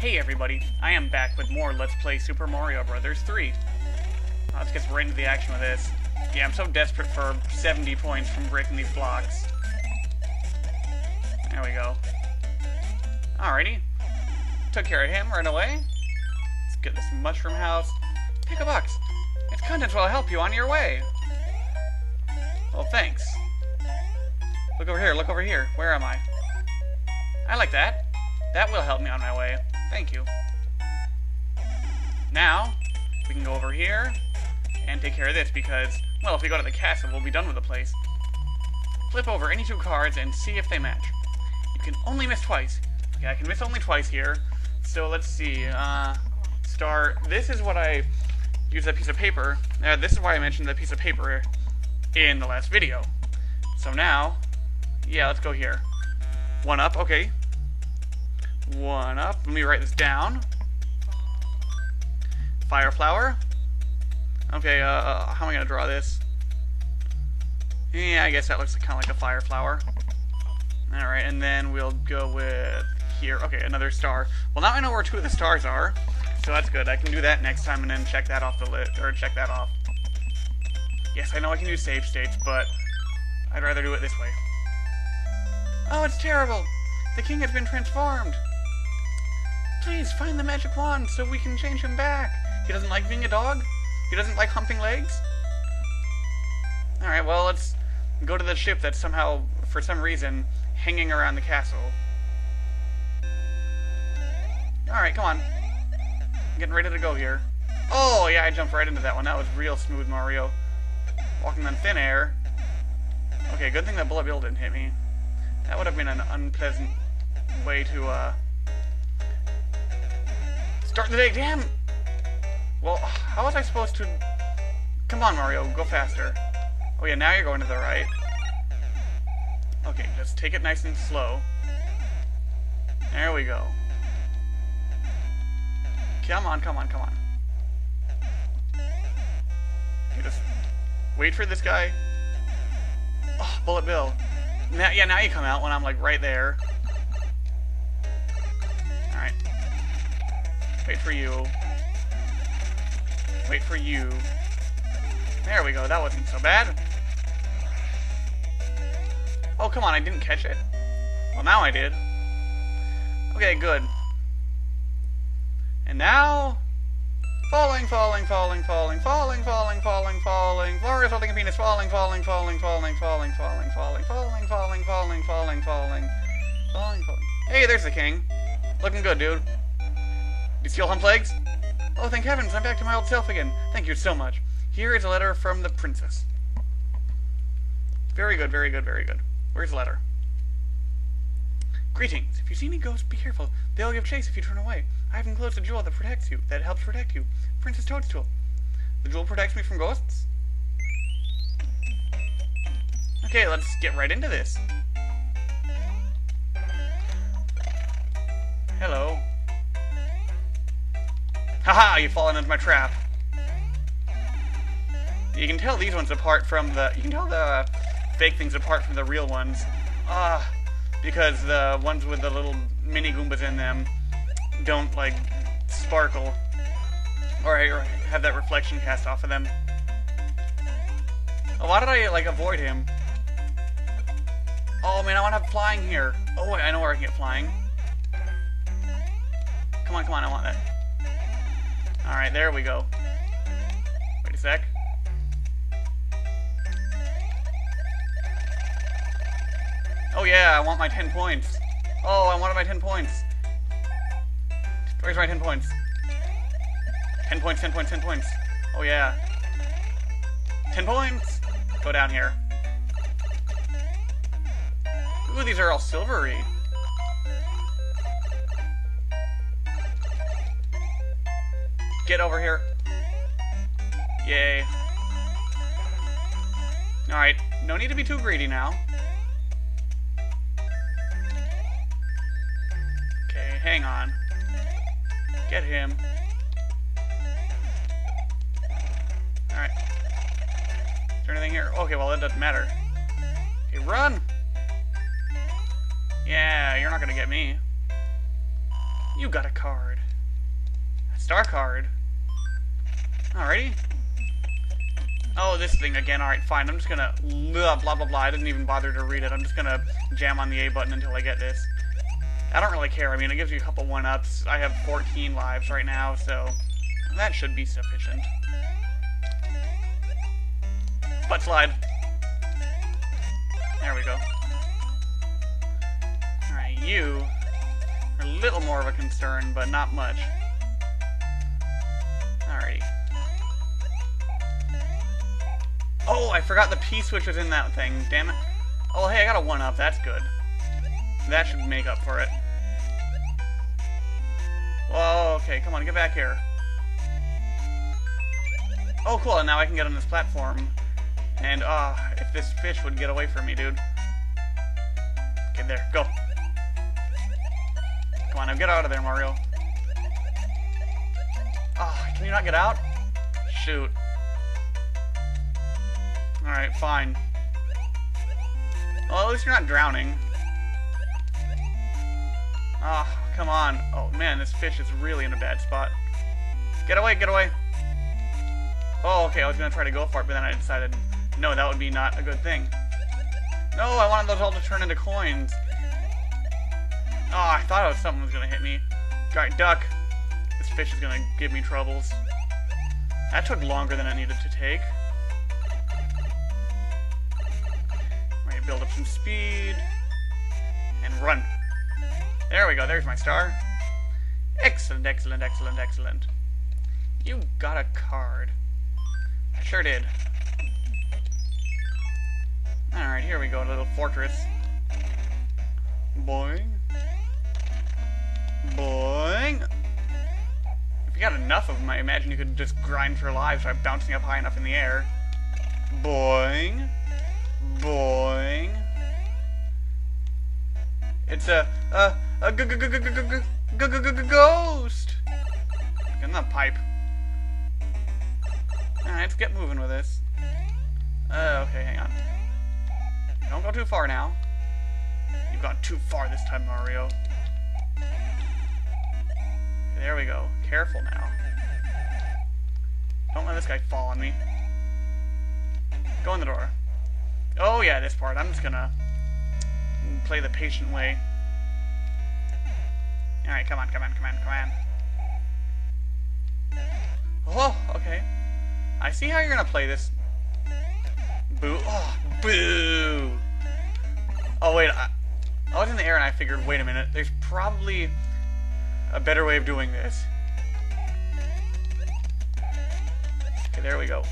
Hey everybody, I am back with more Let's Play Super Mario Bros. 3. Let's get right into the action with this. Yeah, I'm so desperate for 70 points from breaking these blocks. There we go. Alrighty. Took care of him right away. Let's get this mushroom house. Pick a box. Its contents will help you on your way. Well, thanks. Look over here, look over here. Where am I? I like that. That will help me on my way. Thank you. Now, we can go over here and take care of this because, well, if we go to the castle, we'll be done with the place. Flip over any two cards and see if they match. You can only miss twice. Okay, I can miss only twice here. So let's see. Uh, start. This is what I use that piece of paper. Uh, this is why I mentioned that piece of paper in the last video. So now, yeah, let's go here. One up, okay. One up. Let me write this down. Fire flower. Okay, uh, how am I going to draw this? Yeah, I guess that looks kind of like a fire flower. Alright, and then we'll go with here. Okay, another star. Well, now I know where two of the stars are, so that's good. I can do that next time and then check that off the list, or check that off. Yes, I know I can do save states, but I'd rather do it this way. Oh, it's terrible! The king has been transformed! Please, find the magic wand so we can change him back! He doesn't like being a dog? He doesn't like humping legs? Alright, well, let's go to the ship that's somehow, for some reason, hanging around the castle. Alright, come on. I'm getting ready to go here. Oh, yeah, I jumped right into that one. That was real smooth, Mario. Walking on thin air. Okay, good thing that bullet bill didn't hit me. That would have been an unpleasant way to, uh... Start the day. Damn! Well, how was I supposed to... Come on, Mario, go faster. Oh yeah, now you're going to the right. Okay, just take it nice and slow. There we go. Come on, come on, come on. Okay, just wait for this guy. Oh, Bullet Bill. Now, yeah, now you come out when I'm like right there. Alright. Wait for you. Wait for you. There we go, that wasn't so bad. Oh, come on, I didn't catch it. Well, now I did. Okay, good. And now... Falling, falling, falling, falling, falling, falling, falling, falling. Flores holding a penis. Falling, falling, falling, falling, falling, falling, falling, falling, falling, falling, falling, falling, falling, falling. Hey, there's the king. Looking good, dude. You still hump legs? Oh, thank heavens, I'm back to my old self again. Thank you so much. Here is a letter from the princess. Very good, very good, very good. Where's the letter? Greetings. If you see any ghosts, be careful. They'll give chase if you turn away. I have enclosed a jewel that protects you, that helps protect you. Princess Toadstool. The jewel protects me from ghosts? Okay, let's get right into this. Haha, you've fallen into my trap. You can tell these ones apart from the... You can tell the fake things apart from the real ones. Ah, uh, because the ones with the little mini Goombas in them don't, like, sparkle. Or, or have that reflection cast off of them. Why did I, like, avoid him? Oh, man, I want to have flying here. Oh, wait, I know where I can get flying. Come on, come on, I want that. Alright, there we go. Wait a sec. Oh yeah, I want my 10 points. Oh, I wanted my 10 points. Where's my 10 points? 10 points, 10 points, 10 points. Oh yeah. 10 points! Go down here. Ooh, these are all silvery. Get over here. Yay. Alright, no need to be too greedy now. Okay, hang on. Get him. Alright. Is there anything here? Okay, well, that doesn't matter. Okay, run! Yeah, you're not gonna get me. You got a card. A star card. Alrighty. Oh, this thing again. Alright, fine. I'm just gonna blah, blah, blah, blah. I didn't even bother to read it. I'm just gonna jam on the A button until I get this. I don't really care. I mean, it gives you a couple one-ups. I have 14 lives right now, so that should be sufficient. Butt slide. There we go. Alright, you are a little more of a concern, but not much. Oh, I forgot the P-switch was in that thing. Damn it. Oh, hey, I got a 1-up. That's good. That should make up for it. Whoa, okay, come on, get back here. Oh, cool, and now I can get on this platform. And, ah, uh, if this fish would get away from me, dude. Okay, there, go. Come on, now get out of there, Mario. Ah, oh, can you not get out? Shoot. Alright, fine. Well, at least you're not drowning. Ah, oh, come on. Oh, man, this fish is really in a bad spot. Get away, get away. Oh, okay, I was gonna try to go for it, but then I decided, no, that would be not a good thing. No, I wanted those all to turn into coins. Oh, I thought it was, something was gonna hit me. Alright, duck. This fish is gonna give me troubles. That took longer than it needed to take. Build up some speed. And run. There we go, there's my star. Excellent, excellent, excellent, excellent. You got a card. I sure did. Alright, here we go, little fortress. Boing. Boing. If you got enough of them, I imagine you could just grind for lives by bouncing up high enough in the air. Boing. Boing. It's a, a, a g g g g g g g g ghost. In the pipe. Alright, let's get moving with this. Uh, okay, hang on. Don't go too far now. You've gone too far this time, Mario. There we go. Careful now. Don't let this guy fall on me. Go in the door. Oh yeah, this part. I'm just gonna play the patient way. Alright, come on, come on, come on, come on. Oh, okay. I see how you're gonna play this. Boo. Oh, boo! Oh, wait. I, I was in the air and I figured, wait a minute, there's probably a better way of doing this. Okay, there we go.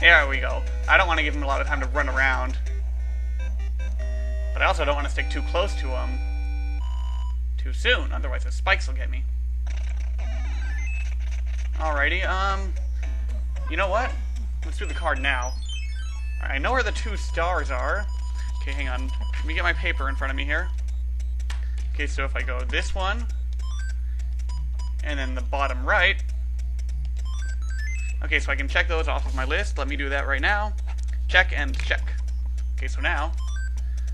There we go. I don't want to give him a lot of time to run around. But I also don't want to stick too close to him too soon, otherwise the spikes will get me. Alrighty, um... You know what? Let's do the card now. Right, I know where the two stars are. Okay, hang on. Let me get my paper in front of me here. Okay, so if I go this one, and then the bottom right. Okay, so I can check those off of my list. Let me do that right now. Check and check. Okay, so now,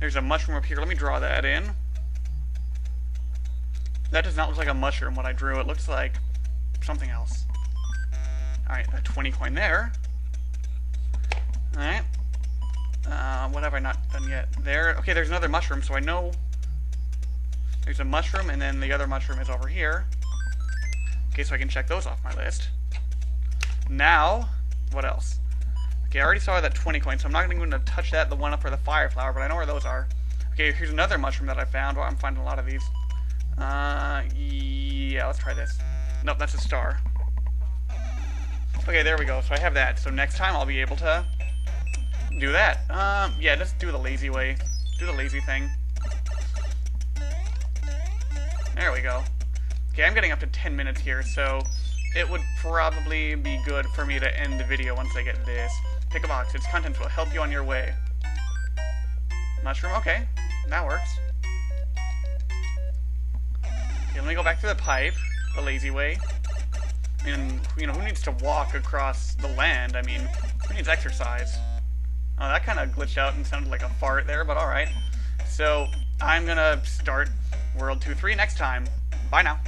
there's a mushroom up here. Let me draw that in. That does not look like a mushroom, what I drew. It looks like something else. Alright, a 20 coin there. Alright. Uh, what have I not done yet? There. Okay, there's another mushroom, so I know there's a mushroom, and then the other mushroom is over here. Okay, so I can check those off my list. Now, what else? Okay, I already saw that 20 coin, so I'm not going to touch that, the one up for the fire flower, but I know where those are. Okay, here's another mushroom that I found. Well, I'm finding a lot of these. Uh, yeah, let's try this. Nope, that's a star. Okay, there we go. So I have that. So next time I'll be able to do that. Um, yeah, just do the lazy way. Do the lazy thing. There we go. Okay, I'm getting up to 10 minutes here, so it would probably be good for me to end the video once I get this. Pick a box. Its contents will help you on your way. Mushroom? Okay, that works. Okay, let me go back to the pipe, the lazy way. And, you know, who needs to walk across the land? I mean, who needs exercise? Oh, that kind of glitched out and sounded like a fart there, but alright. So, I'm gonna start World 2-3 next time. Bye now.